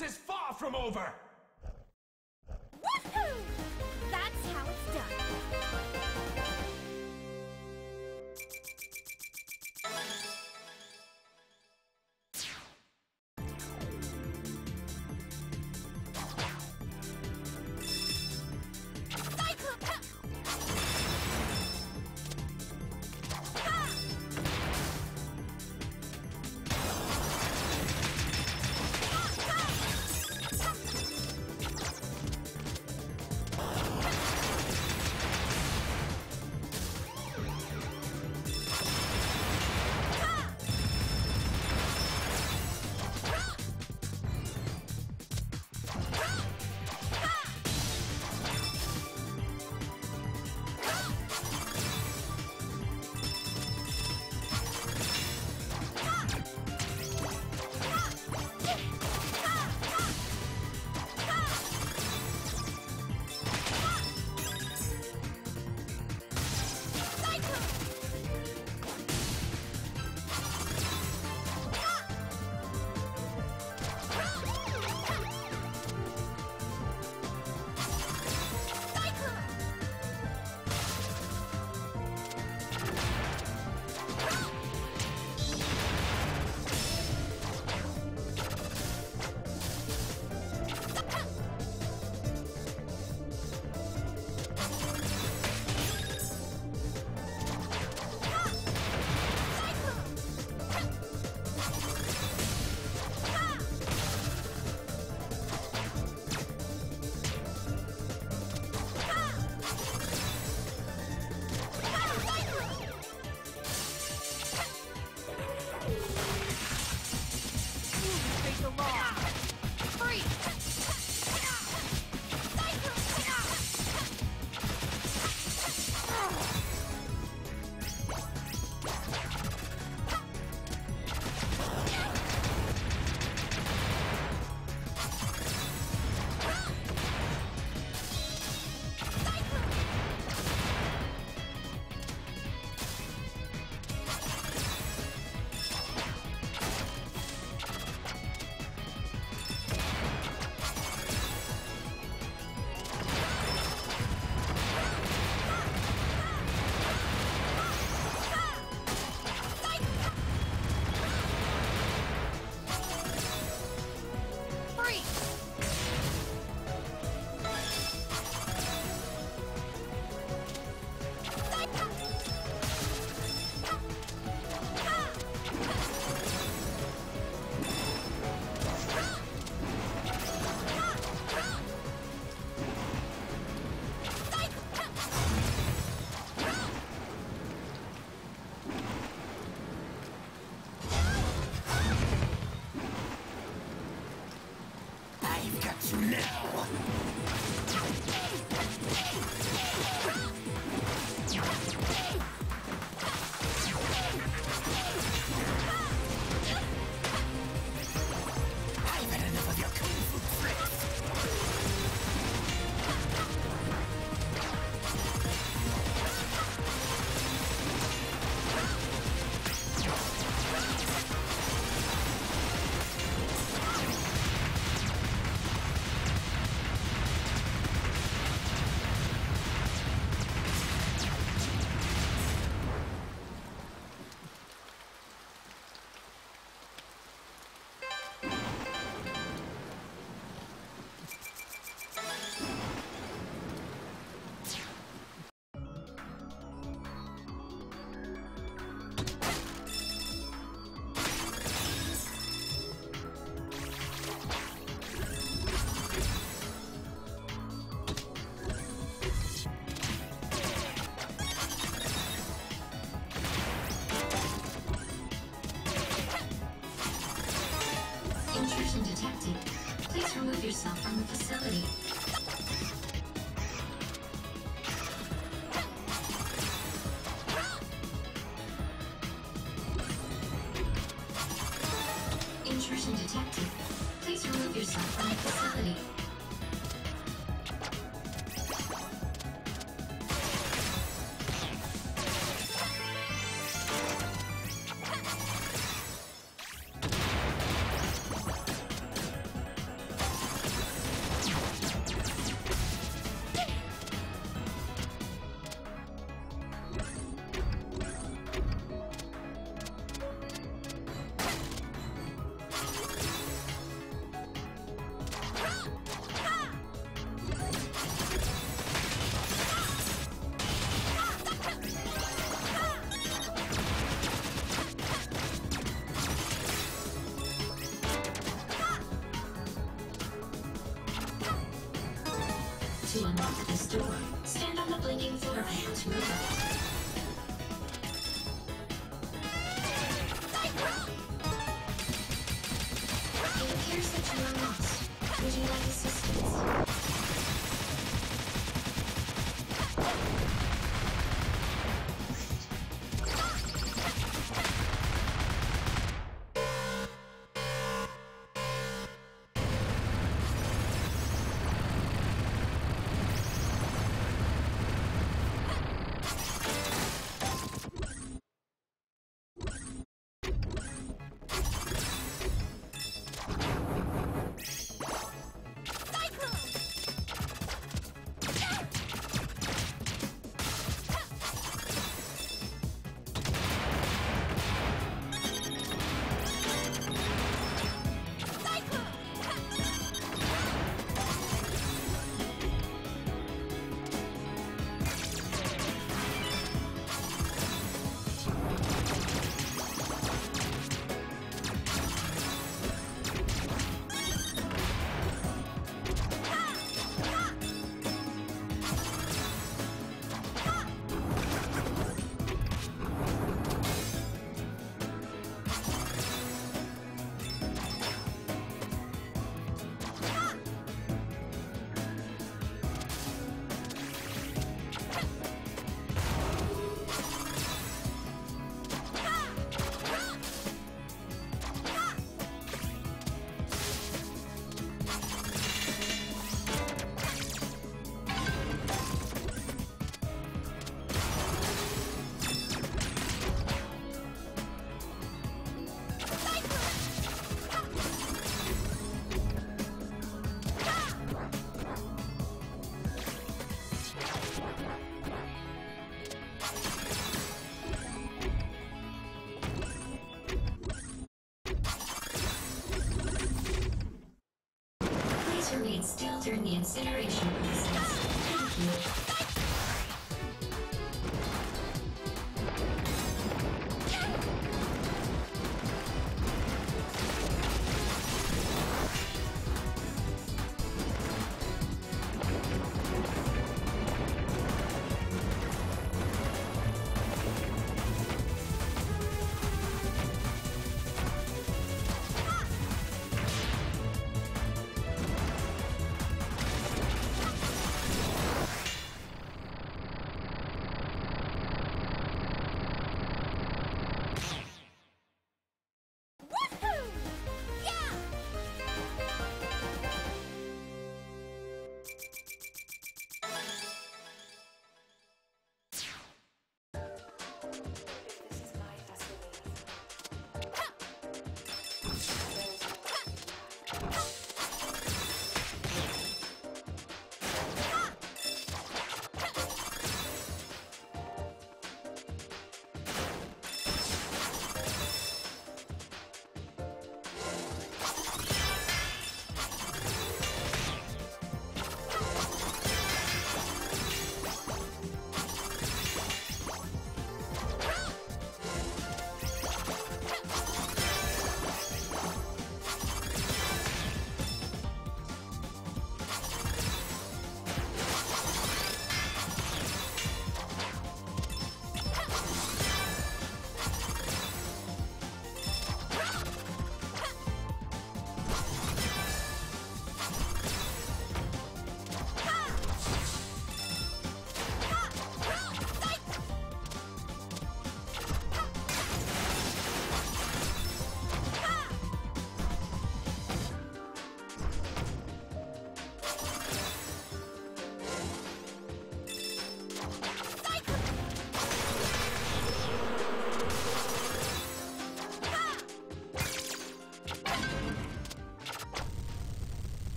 This is far from over! Intrusion detected. Please remove yourself from the facility.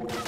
You